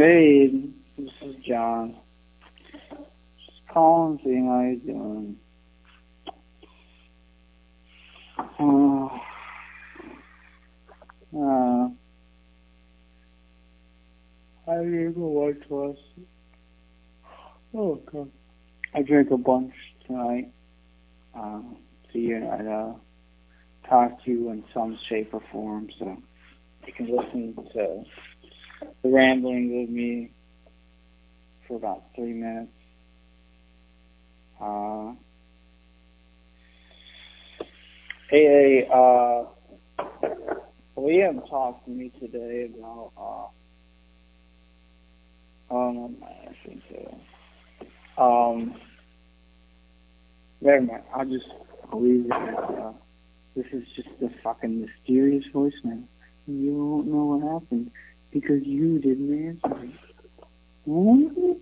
Hey, this is John. Just calling, seeing how you doing. Uh, uh, I drank a bunch last. Oh! I drank a bunch tonight. Uh, so you I'd uh, talk to you in some shape or form, so you can listen to the ramblings of me for about three minutes. Uh, hey, uh, Liam talked to me today about, uh, oh, I think so. Um, never mind. I'll just leave it at, uh, this is just a fucking mysterious voicemail. You don't know what happened because you didn't answer it.